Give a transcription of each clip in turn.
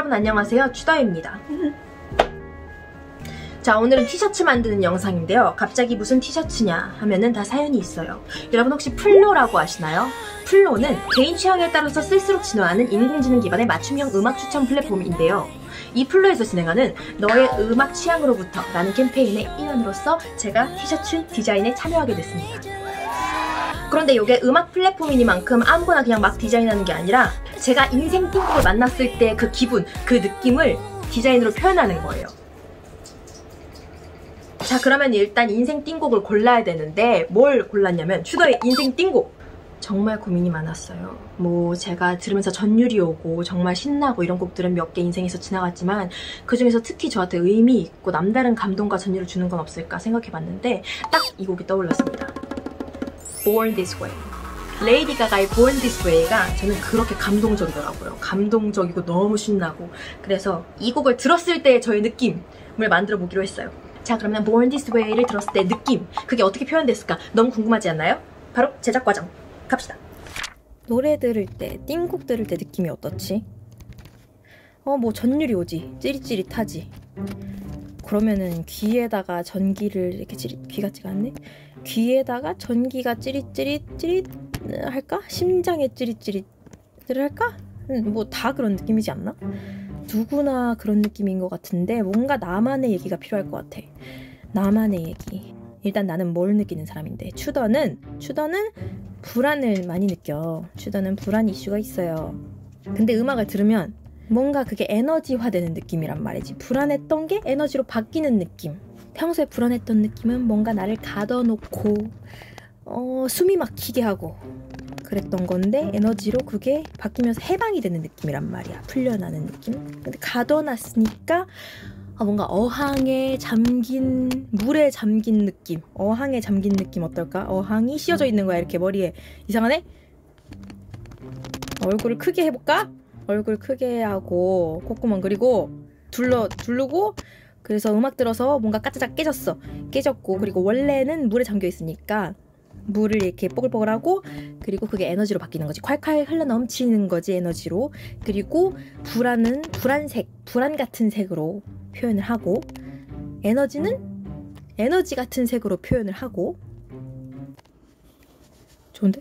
여러분 안녕하세요. 츄더입니다. 자 오늘은 티셔츠 만드는 영상인데요. 갑자기 무슨 티셔츠냐 하면은 다 사연이 있어요. 여러분 혹시 플로라고 아시나요? 플로는 개인 취향에 따라서 쓸수록 진화하는 인공지능 기반의 맞춤형 음악 추천 플랫폼인데요. 이 플로에서 진행하는 너의 음악 취향으로부터 라는 캠페인의 일원으로서 제가 티셔츠 디자인에 참여하게 됐습니다 그런데 이게 음악 플랫폼이니만큼 아무거나 그냥 막 디자인하는 게 아니라 제가 인생 띵곡을 만났을 때 그 기분, 그 느낌을 디자인으로 표현하는 거예요. 자 그러면 일단 인생 띵곡을 골라야 되는데 뭘 골랐냐면 슈더의 인생 띵곡 정말 고민이 많았어요. 뭐 제가 들으면서 전율이 오고 정말 신나고 이런 곡들은 몇 개 인생에서 지나갔지만 그 중에서 특히 저한테 의미 있고 남다른 감동과 전율을 주는 건 없을까 생각해봤는데 딱 이 곡이 떠올랐습니다. Born This Way. 레이디 가가의 Born This Way가 저는 그렇게 감동적이더라고요. 감동적이고 너무 신나고 그래서 이 곡을 들었을 때 저의 느낌을 만들어 보기로 했어요. 자 그러면 Born This Way를 들었을 때 느낌 그게 어떻게 표현됐을까 너무 궁금하지 않나요? 바로 제작 과정 갑시다. 노래 들을 때, 띵곡 들을 때 느낌이 어떻지? 어, 뭐 전율이 오지. 찌릿찌릿하지. 그러면은 귀에다가 전기를 이렇게 찌릿 귀 같지가 않네. 귀에다가 전기가 찌릿찌릿 찌릿 할까? 심장에 찌릿찌릿을 할까? 뭐 다 그런 느낌이지 않나? 누구나 그런 느낌인 것 같은데 뭔가 나만의 얘기가 필요할 것 같아. 나만의 얘기. 일단 나는 뭘 느끼는 사람인데 추더는 추더는 불안을 많이 느껴. 추더는 불안 이슈가 있어요. 근데 음악을 들으면 뭔가 그게 에너지화되는 느낌이란 말이지. 불안했던 게 에너지로 바뀌는 느낌. 평소에 불안했던 느낌은 뭔가 나를 가둬놓고 어, 숨이 막히게 하고 그랬던 건데 에너지로 그게 바뀌면서 해방이 되는 느낌이란 말이야. 풀려나는 느낌. 근데 가둬놨으니까 아, 뭔가 어항에 잠긴 물에 잠긴 느낌. 어항에 잠긴 느낌 어떨까? 어항이 씌어져 있는 거야 이렇게 머리에 이상하네. 얼굴을 크게 해볼까? 얼굴 크게 하고 콧구멍 그리고 둘러 둘르고 그래서 음악 들어서 뭔가 까짜작 깨졌어. 깨졌고 그리고 원래는 물에 잠겨 있으니까 물을 이렇게 뽀글뽀글하고 그리고 그게 에너지로 바뀌는 거지. 콸콸 흘러 넘치는 거지 에너지로. 그리고 불안은 불안색, 불안 같은 색으로 표현을 하고 에너지는 에너지 같은 색으로 표현을 하고 좋은데?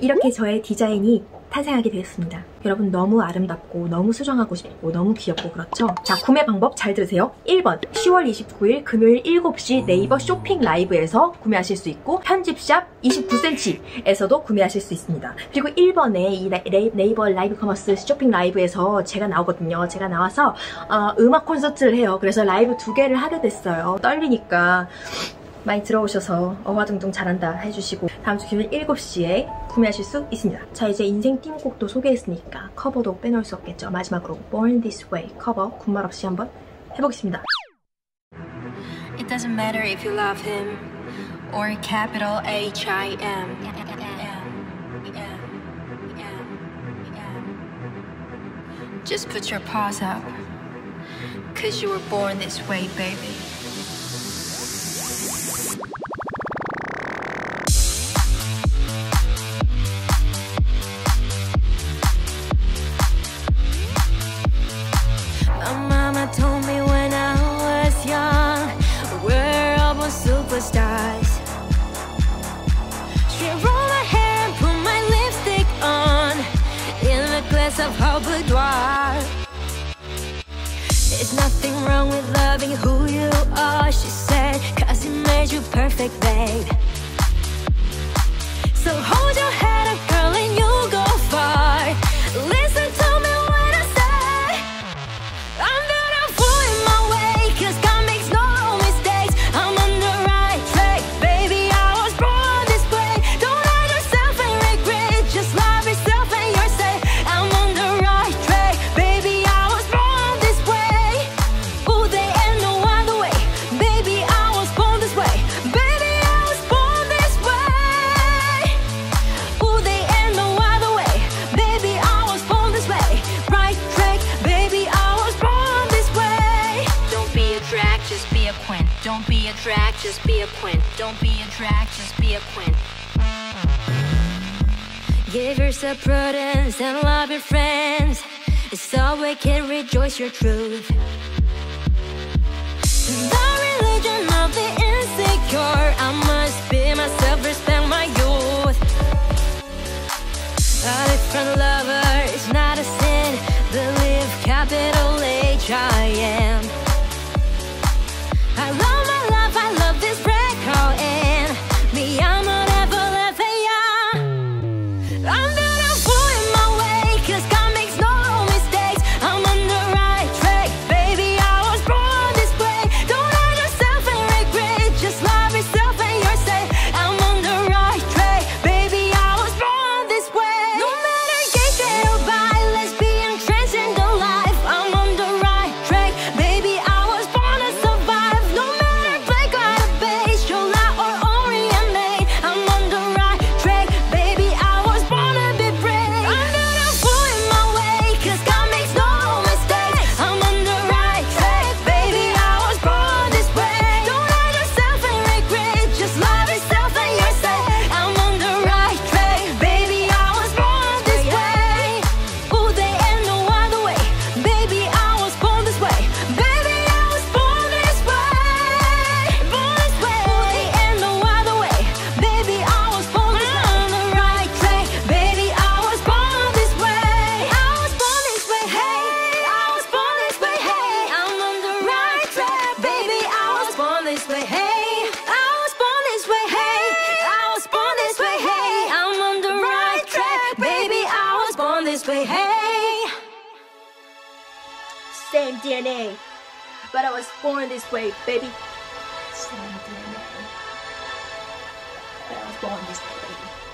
이렇게 저의 디자인이 탄생하게 되었습니다. 여러분 너무 아름답고 너무 소장하고 싶고 너무 귀엽고 그렇죠? 자 구매 방법 잘 들으세요. 1번 10월 29일 금요일 7시 네이버 쇼핑 라이브에서 구매하실 수 있고 편집샵 29cm에서도 구매하실 수 있습니다. 그리고 1번에 이 네이버 라이브 커머스 쇼핑 라이브에서 제가 나오거든요. 제가 나와서 어, 음악 콘서트를 해요. 그래서 라이브 두 개를 하게 됐어요. 떨리니까 많이 들어오셔서 어화둥둥 잘한다 해주시고 다음 주 금요일 7시에 구매하실 수 있습니다. 자 이제 인생 띵곡도 소개했으니까 커버도 빼놓을 수 없겠죠. 마지막으로 Born This Way 커버 군말 없이 한번 해보겠습니다. It doesn't matter if you love him or capital H-I-M. Just put your paws up. Cause you were born this way, baby. Born superstars. She rolled my hair and put my lipstick on in a glass of her boudoir. There's nothing wrong with loving who a drag, just be a quint. Don't be a drag, just be a quint. Give yourself prudence and love your friends. It's all we can rejoice your truth. The religion of the insecure. I must be myself, respect my youth. A different lover. hey. I was born this way, hey. I was born this way, hey. I'm on the right track, baby. I was born this way, hey. Same DNA, but I was born this way, baby. Same DNA, but I was born this way, baby.